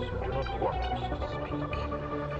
to a corpse speak.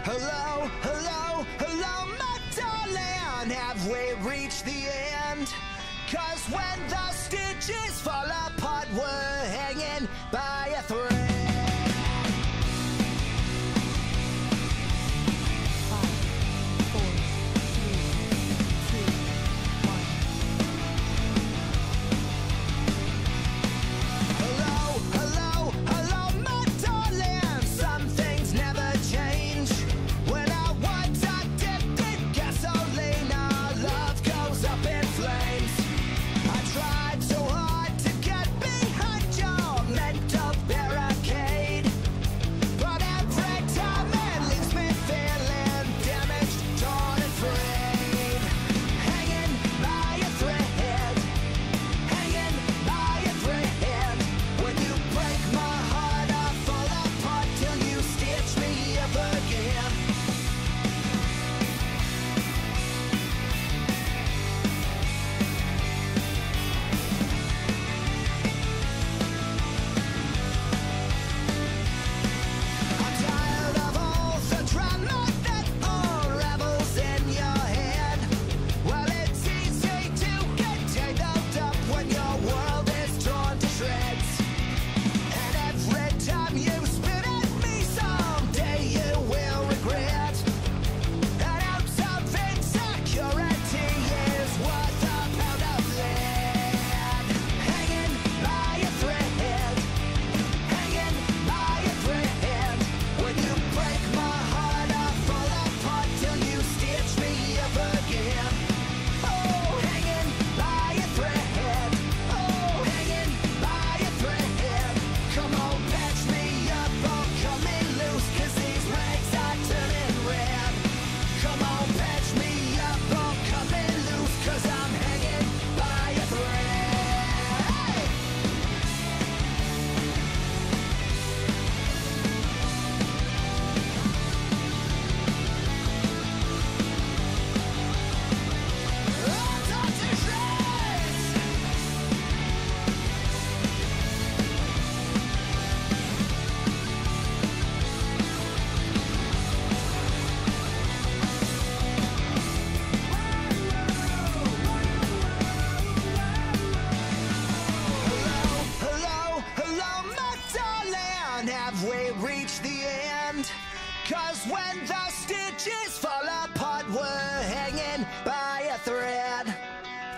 Hello, hello, hello, my darling. Have we reached the end? Cause when the stitches fall apart, we're hanging by a thread.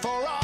for all.